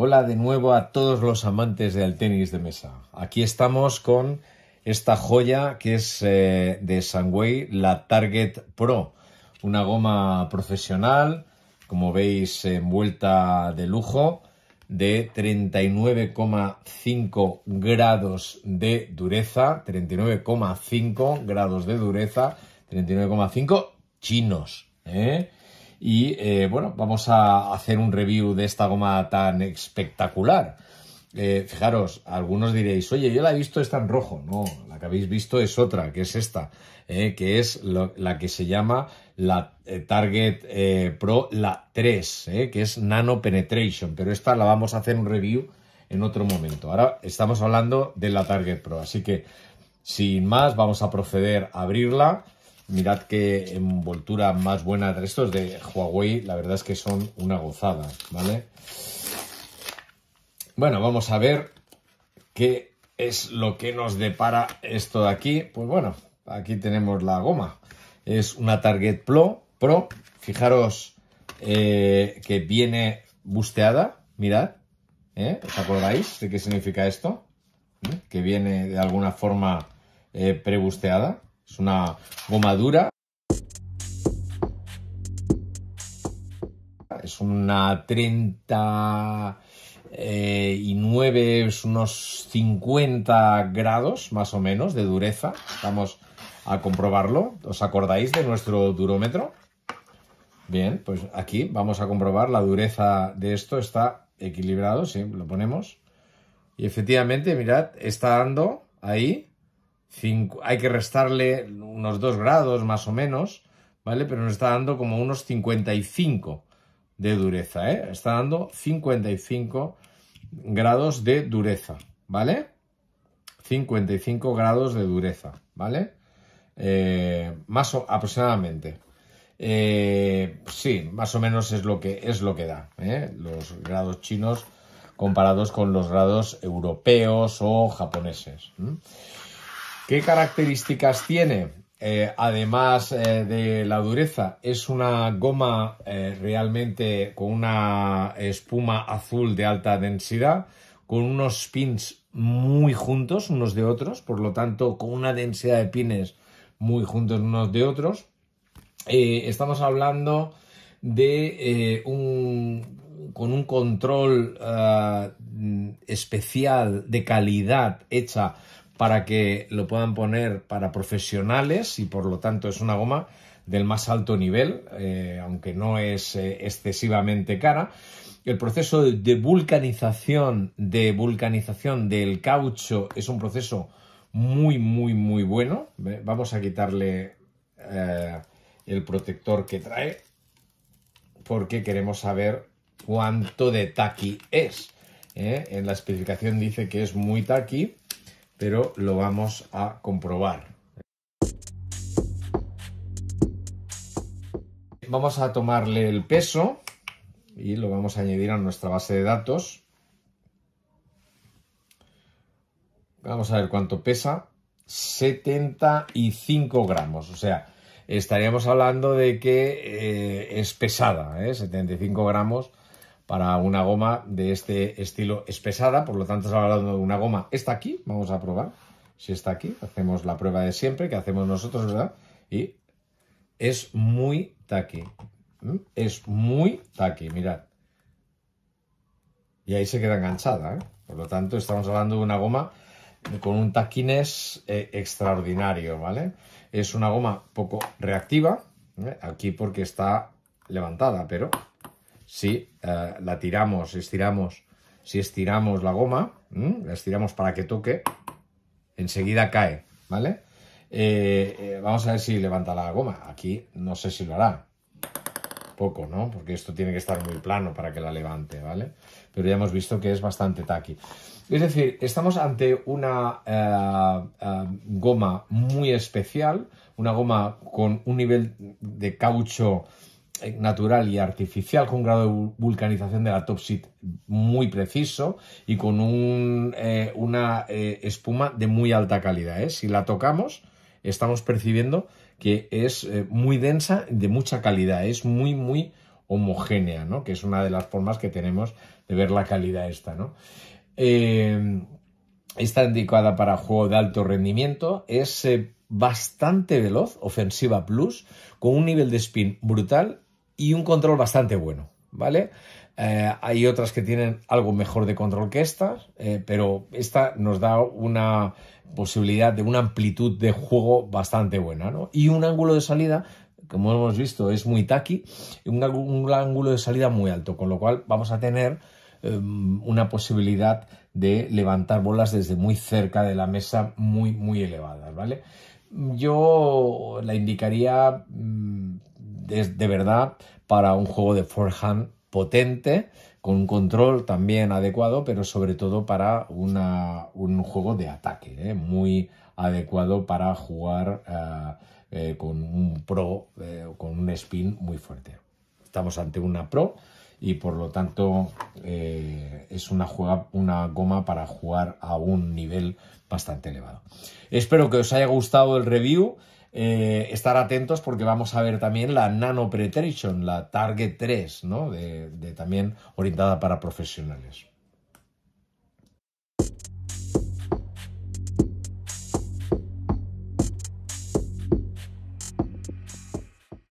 Hola de nuevo a todos los amantes del tenis de mesa. Aquí estamos con esta joya que es eh, de Sunway, la Target Pro. Una goma profesional, como veis, envuelta de lujo, de 39,5 grados de dureza. 39,5 grados de dureza. 39,5 chinos. ¿eh? Y eh, bueno, vamos a hacer un review de esta goma tan espectacular. Eh, fijaros, algunos diréis, oye, yo la he visto, está en rojo. No, la que habéis visto es otra, que es esta, eh, que es la que se llama la Target Pro, la 3, que es Nano Penetration. Pero esta la vamos a hacer un review en otro momento. Ahora estamos hablando de la Target Pro, así que sin más, vamos a proceder a abrirla. Mirad qué envoltura más buena. Estos de Huawei, la verdad es que son una gozada, ¿vale? Bueno, vamos a ver qué es lo que nos depara esto de aquí. Pues bueno, aquí tenemos la goma. Es una Target Pro. Pro. Fijaros eh, que viene busteada. Mirad. ¿eh? ¿Os acordáis de qué significa esto? ¿Eh? Que viene de alguna forma prebusteada. Es una goma dura. Es una 39, es unos 50 grados más o menos de dureza. Vamos a comprobarlo. ¿Os acordáis de nuestro durómetro? Bien, pues aquí vamos a comprobar la dureza de esto. Está equilibrado, sí, lo ponemos. Y efectivamente, mirad, está dando ahí hay que restarle unos 2 grados más o menos, ¿vale? Pero nos está dando como unos 55 de dureza, ¿eh? Está dando 55 grados de dureza, ¿vale? 55 grados de dureza, ¿vale? Eh, más o, aproximadamente. Eh, sí, más o menos es lo que, es lo que da. Los grados chinos comparados con los grados europeos o japoneses. ¿Qué características tiene? Eh, además eh, de la dureza, es una goma eh, realmente con una espuma azul de alta densidad, con unos pins muy juntos unos de otros, por lo tanto, con una densidad de pines muy juntos unos de otros. estamos hablando de un, con un control especial de calidad hecha para que lo puedan poner para profesionales y por lo tanto es una goma del más alto nivel, eh, aunque no es eh, excesivamente cara. El proceso de vulcanización, de vulcanización del caucho es un proceso muy, muy, muy bueno. Vamos a quitarle eh, el protector que trae porque queremos saber cuánto de taqui es. En la especificación dice que es muy taqui pero lo vamos a comprobar. Vamos a tomarle el peso y lo vamos a añadir a nuestra base de datos. Vamos a ver cuánto pesa. 75 gramos, o sea, estaríamos hablando de que eh, es pesada, ¿eh? 75 gramos para una goma de este estilo es pesada, por lo tanto estamos hablando de una goma. Está aquí, vamos a probar si está aquí. Hacemos la prueba de siempre que hacemos nosotros, ¿verdad? Y es muy taqui. Es muy taqui, mirad. Y ahí se queda enganchada, ¿eh? Por lo tanto, estamos hablando de una goma con un taquines eh, extraordinario, ¿vale? Es una goma poco reactiva, ¿eh? aquí porque está levantada, pero si eh, la tiramos, estiramos, si estiramos la goma, la estiramos para que toque, enseguida cae, ¿vale? Eh, eh, vamos a ver si levanta la goma. Aquí no sé si lo hará. Poco, ¿no? Porque esto tiene que estar muy plano para que la levante, ¿vale? Pero ya hemos visto que es bastante taqui. Es decir, estamos ante una goma muy especial, una goma con un nivel de caucho natural y artificial con un grado de vulcanización de la topsit muy preciso y con eh, una eh, espuma de muy alta calidad. Si la tocamos, estamos percibiendo que es muy densa, de mucha calidad, es muy, muy homogénea, ¿no? Que es una de las formas que tenemos de ver la calidad esta. Eh, está indicada para juego de alto rendimiento, es eh, bastante veloz, ofensiva plus, con un nivel de spin brutal y un control bastante bueno, ¿vale? Eh, hay otras que tienen algo mejor de control que estas, pero esta nos da una posibilidad de una amplitud de juego bastante buena, ¿no? Y un ángulo de salida como hemos visto, es muy taqui, un, un ángulo de salida muy alto, con lo cual vamos a tener em, una posibilidad de levantar bolas desde muy cerca de la mesa, muy, muy elevadas, ¿vale? Yo la indicaría mm, de, verdad para un juego de forehand potente, con un control también adecuado, pero sobre todo para un juego de ataque, ¿eh? muy adecuado para jugar eh, eh, con un pro, con un spin muy fuerte. Estamos ante una pro y por lo tanto es una, juega, una goma para jugar a un nivel bastante elevado. Espero que os haya gustado el review. Estar atentos porque vamos a ver también la Nano Pretension, la Target 3, ¿no? de, también orientada para profesionales.